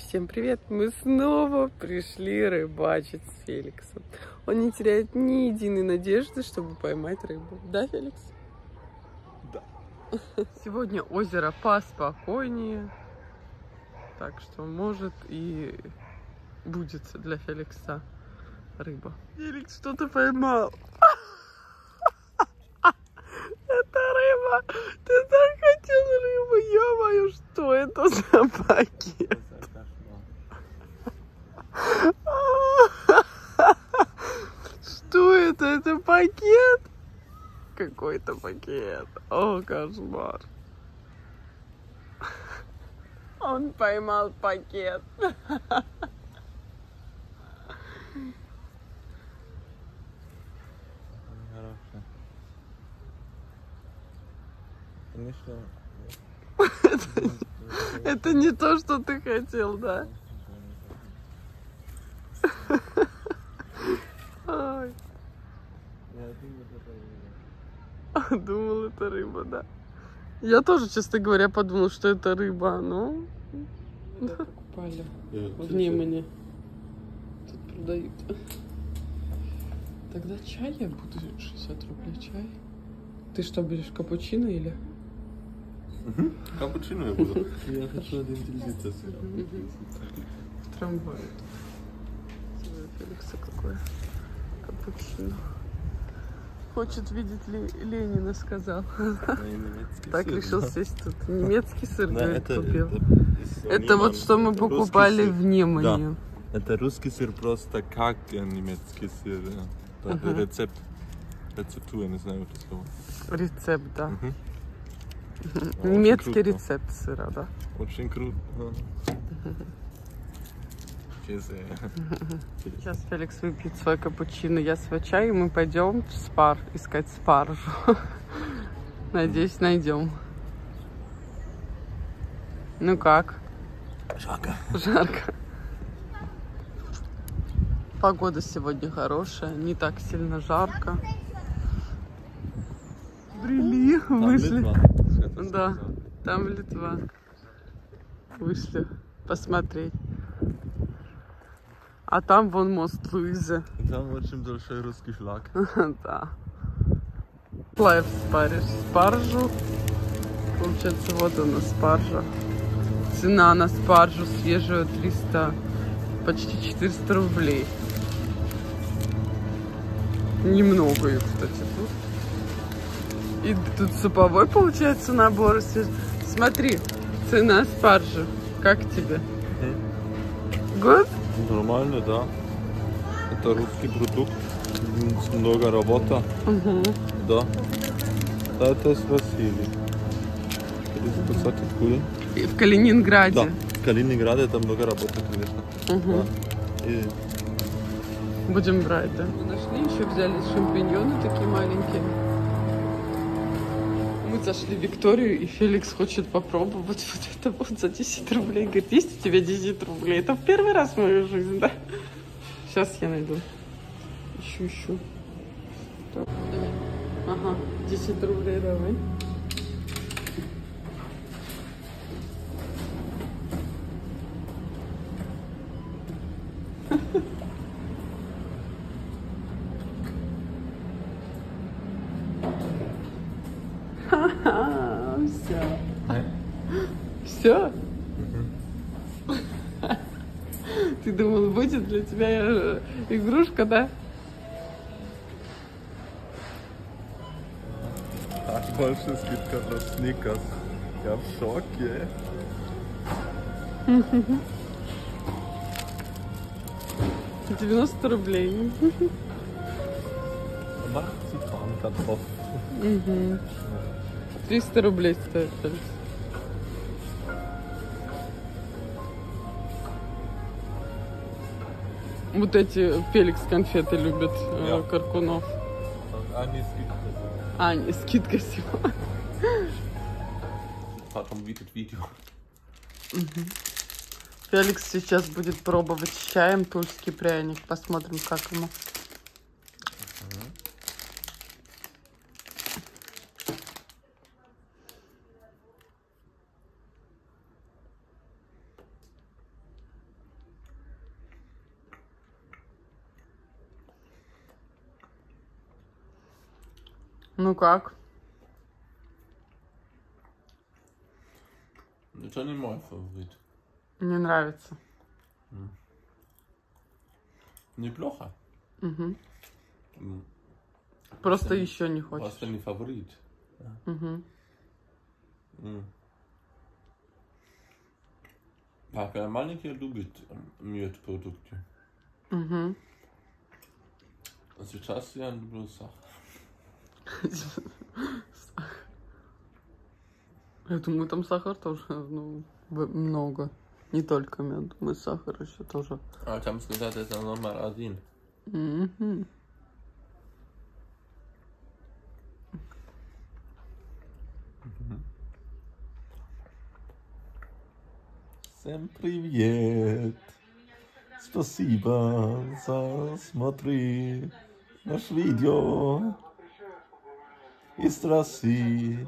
Всем привет! Мы снова пришли рыбачить с Феликсом. Он не теряет ни единой надежды, чтобы поймать рыбу. Да, Феликс? Да. Сегодня озеро поспокойнее. Так что может и будет для Феликса рыба. Феликс что-то поймал. Это рыба! Ты так хотел рыбу! Ё-моё, что это за пакет? Что это? Это пакет? Какой-то пакет. О, кошмар. Он поймал пакет. Это не то, что ты хотел, да? Это думал, это рыба, да. Я тоже, честно говоря, подумал, что это рыба, но... покупали в Немане. Тут продают. Тогда чай я буду 60 рублей чай. Ты что, будешь капучино или? Капучино я буду. Я хочу один дельзитес. В трамвае. Феликса какое капучино. Хочет видеть Ле- Ленина, сказал. Так решил сесть тут. Немецкий сыр, Да, говорит, это, купил. это, Это вот что мы покупали в Немане. Это русский сыр просто как немецкий сыр. да. Ага. рецепт. Рецептура, не знаю это слово. Рецепт, да. Немецкий круто. рецепт сыра, да. Очень круто. Физе. Сейчас Феликс выпьет свой капучино, я свой чай, и мы пойдем в спар искать спаржу. Надеюсь, найдем. Ну как? Жарко. Жарко. Погода сегодня хорошая, не так сильно жарко. Брели, вышли. Да. Там Литва. Вышли посмотреть. А там вон мост Луизы. Там очень большой русский флаг. Да. Плавь спаришь спаржу. Получается, вот она спаржа. Цена на спаржу свежую 300, почти 400 рублей. Немного ее, кстати, тут. И тут суповой, получается, набор. Смотри, цена спаржи. Как тебе? Good? Нормально, да. Это русский продукт. Много работа. Угу. Да. Да, это с Василий. Хотите сказать, откуда? И в Калининграде. Да. В Калининграде там много работы, конечно. Мгм. Да. И Будем брать, да. Мы нашли, еще взяли шампиньоны такие маленькие. Зашли Викторию, и Феликс хочет попробовать вот это вот за 10 рублей. Говорит, есть у тебя 10 рублей? Это в первый раз в мою жизнь, да? Сейчас я найду. Ищу, ищу. Так. Ага, 10 рублей давай. А, все. Все? Ты думал, будет для тебя игрушка, да? так большая скидка на сникерс. Я в шоке. 90 рублей. Marzipan Kartoffeln. Мгм. 300 рублей стоит. Вот эти Феликс конфеты любит э, Я. Каркунов. Они скидка. А, не, скидка всего. Потом видит видео. Феликс сейчас будет пробовать чаем тульский пряник. Посмотрим, как ему. Ну как? Это не мой фаворит. Мне нравится. Неплохо. Мгм. М, Просто Просто- еще не Просто хочешь. не фаворит. Мгм. М. Папа маленький любит м, мед-продукты. Мгм. А сейчас я люблю сахар. Сахар. Я думаю, там сахар тоже ну, много. Не только мед. Мы сахар еще тоже. А там сказать, это номер один. Мгм. Всем привет! Спасибо за смотри наш видео из России.